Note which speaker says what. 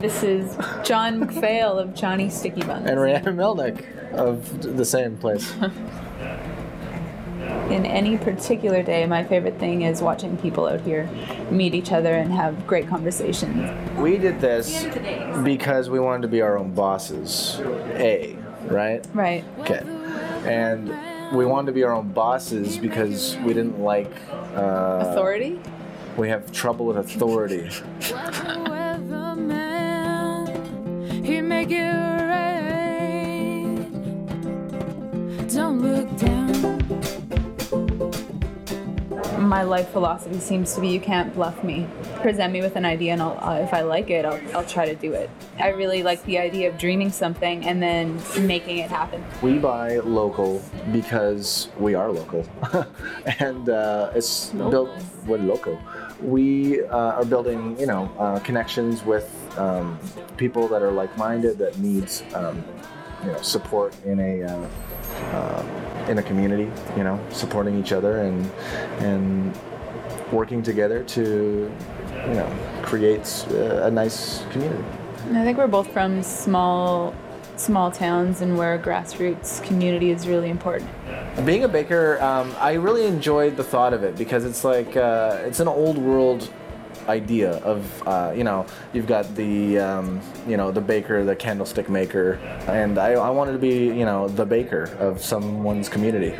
Speaker 1: This is John McPhail of Johnny Sticky Buns.
Speaker 2: And Rhiannon Melnick of the same place.
Speaker 1: In any particular day, my favorite thing is watching people out here meet each other and have great conversations.
Speaker 2: We did this
Speaker 1: of the day.
Speaker 2: because we wanted to be our own bosses. A, right?
Speaker 1: Right.
Speaker 2: Okay. And we wanted to be our own bosses because we didn't like. Uh,
Speaker 1: Authority?
Speaker 2: We have trouble with authority.
Speaker 3: he make it rain. Don't look down.
Speaker 1: My life philosophy seems to be you can't bluff me. Present me with an idea, and I'll, uh, if I like it, I'll, I'll try to do it. I really like the idea of dreaming something and then making it happen.
Speaker 2: We buy local because we are local, and uh, it's built. We're local. We uh, are building, you know, uh, connections with um, people that are like-minded that needs, um, you know, support in a. In a community, you know, supporting each other and and working together to, you know, create uh, a nice community.
Speaker 1: And I think we're both from small, small towns, and where grassroots community is really important.
Speaker 2: Being a baker, um, I really enjoyed the thought of it because it's like uh, it's an old world idea of uh, you know you've got the um, you know the baker, the candlestick maker, and I, I wanted to be you know the baker of someone's community.